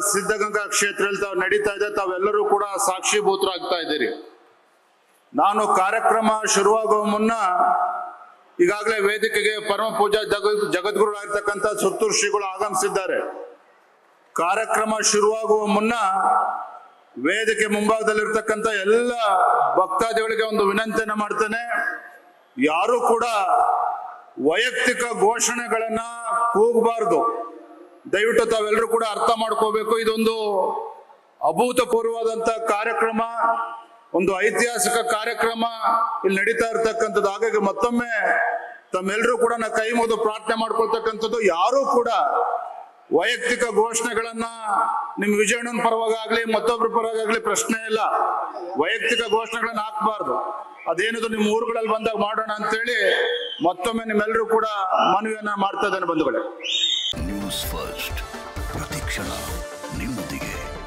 ಸಿದ್ಧಗಂಗಾ ಕ್ಷೇತ್ರದಲ್ಲಿ ತಾವು ನಡೀತಾ ಇದೆ ತಾವೆಲ್ಲರೂ ಕೂಡ ಸಾಕ್ಷಿಭೂತರಾಗ್ತಾ ಇದ್ದೀರಿ. ನಾನು ಕಾರ್ಯಕ್ರಮ ಶುರುವಾಗುವ ಮುನ್ನ ಈಗಾಗಲೇ ವೇದಿಕೆಗೆ ಪರಮ ಪೂಜಾ ಜಗದ್ ಜಗದ್ಗುರುಗಳಾಗಿರ್ತಕ್ಕಂಥ ಸುತ್ತೂರು ಶ್ರೀಗಳು ಆಗಮಿಸಿದ್ದಾರೆ. ಕಾರ್ಯಕ್ರಮ ಶುರುವಾಗುವ ಮುನ್ನ ವೇದಿಕೆ ಮುಂಭಾಗದಲ್ಲಿರ್ತಕ್ಕಂಥ ಎಲ್ಲ ಭಕ್ತಾದಿಗಳಿಗೆ ಒಂದು ವಿನಂತಿಯನ್ನು ಮಾಡ್ತೇನೆ. ಯಾರು ಕೂಡ ವೈಯಕ್ತಿಕ ಘೋಷಣೆಗಳನ್ನ ಕೂಗಬಾರ್ದು. ದಯವಿಟ್ಟು ತಾವೆಲ್ಲರೂ ಕೂಡ ಅರ್ಥ ಮಾಡ್ಕೋಬೇಕು. ಇದೊಂದು ಅಭೂತಪೂರ್ವವಾದಂತ ಕಾರ್ಯಕ್ರಮ, ಒಂದು ಐತಿಹಾಸಿಕ ಕಾರ್ಯಕ್ರಮ. ಇಲ್ಲಿ ನಡೀತಾ ಇರ್ತಕ್ಕಂಥದ್ದು. ಹಾಗಾಗಿ ಮತ್ತೊಮ್ಮೆ ತಮ್ಮೆಲ್ಲರೂ ಕೂಡ ನಾ ಕೈ ಮುಗಿದು ಪ್ರಾರ್ಥನೆ ಮಾಡ್ಕೊಳ್ತಕ್ಕಂಥದ್ದು. ಯಾರೂ ಕೂಡ ವೈಯಕ್ತಿಕ ಘೋಷಣೆಗಳನ್ನ ನಿಮ್ ವಿಜಯಣ್ಣನ ಪರವಾಗಾಗ್ಲಿ ಮತ್ತೊಬ್ಬರ ಪರವಾಗಾಗ್ಲಿ ಪ್ರಶ್ನೆ ಇಲ್ಲ. ವೈಯಕ್ತಿಕ ಘೋಷಣೆಗಳನ್ನ ಹಾಕ್ಬಾರ್ದು. ಅದೇನದು ನಿಮ್ಮ ಊರುಗಳಲ್ಲಿ ಬಂದಾಗ ಮಾಡೋಣ ಅಂತೇಳಿ ಮತ್ತೊಮ್ಮೆ ನಿಮ್ಮೆಲ್ಲರೂ ಕೂಡ ಮನವಿಯನ್ನ ಮಾಡ್ತಾ ಇದ್ದಾನೆ ಬಂಧುಗಳೇ. ನ್ಯೂಸ್ ಫಸ್ಟ್ ಪ್ರತಿಕ್ಷಣ ನಿಮ್ಮೊಂದಿಗೆ.